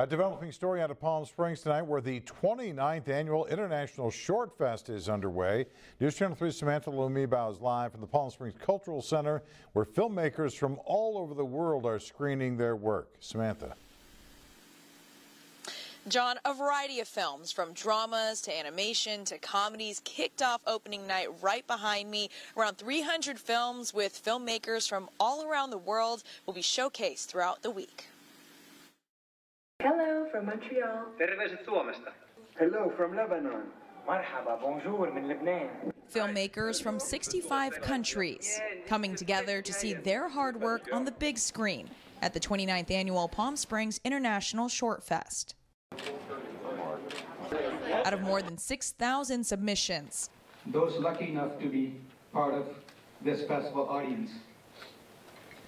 A developing story out of Palm Springs tonight where the 29th annual International Short Fest is underway. News Channel 3 Samantha Lomibao is live from the Palm Springs Cultural Center where filmmakers from all over the world are screening their work. Samantha. John, a variety of films from dramas to animation to comedies kicked off opening night right behind me. Around 300 films with filmmakers from all around the world will be showcased throughout the week. Hello from Montreal. Terveiset Suomesta. Hello from Lebanon. مرحبا بونجور من لبنان. Filmmakers from 65 countries coming together to see their hard work on the big screen at the 29th annual Palm Springs International Short Fest. Out of more than 6,000 submissions, those lucky enough to be part of this festival audience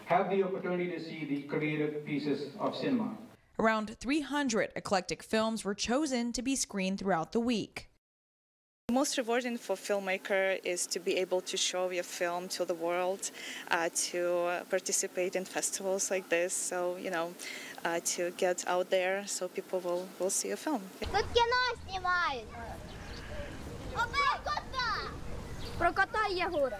have the opportunity to see the creative pieces of cinema. around 300 eclectic films were chosen to be screened throughout the week. The most rewarding for filmmaker is to be able to show your film to the world, uh, to participate in festivals like this. So you know, uh, to get out there so people will will see your film. Тут кіно знімають. Про кота Єгора.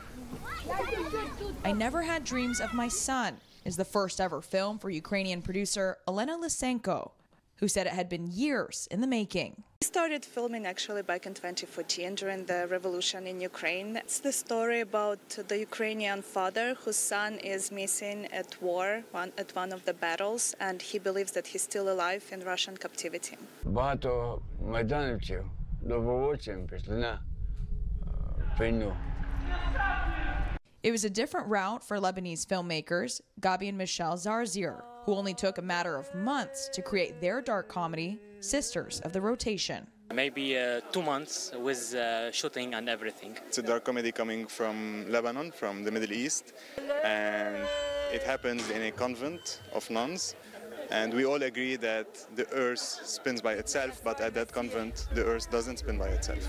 I Never Had Dreams of My Son is the first ever film for Ukrainian producer Elena Lysenko, who said it had been years in the making. We started filming actually back in 2014 during the revolution in Ukraine. It's the story about the Ukrainian father whose son is missing at war, one, at one of the battles, and he believes that he's still alive in Russian captivity. Багато майданівців добровольцям пішли на е, війну. It was a different route for Lebanese filmmakers, Gabi and Michelle Zarzir, who only took a matter of months to create their dark comedy, Sisters of the Rotation. Maybe uh, two months with uh, shooting and everything. It's a dark comedy coming from Lebanon, from the Middle East, and it happens in a convent of nuns. And we all agree that the earth spins by itself, but at that convent, the earth doesn't spin by itself.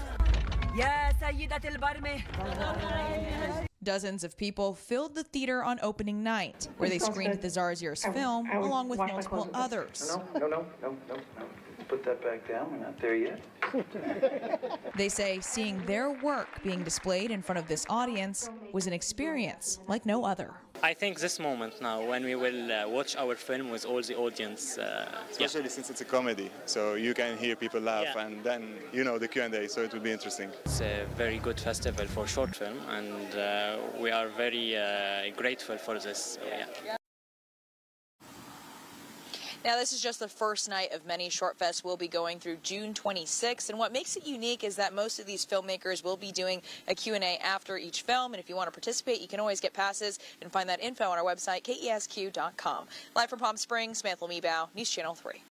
Dozens of people filled the theater on opening night, where they screened the Zarzir's film I would along with multiple others. No, no, no, no, no, no. Put that back down. We're not there yet. They say seeing their work being displayed in front of this audience was an experience like no other. I think this moment now, when we will uh, watch our film with all the audience, uh, yeah. Especially since it's a comedy, so you can hear people laugh, Yeah. and then you know the Q&A, so it will be interesting. it's a very good festival for short film, and uh, we are very uh, grateful for this. So, yeah. Now, this is just the first night of many short fests we'll be going through June 26th. And what makes it unique is that most of these filmmakers will be doing a Q&A after each film. And if you want to participate, you can always get passes and find that info on our website, kesq.com. Live from Palm Springs, Samantha Meebow, News Channel 3.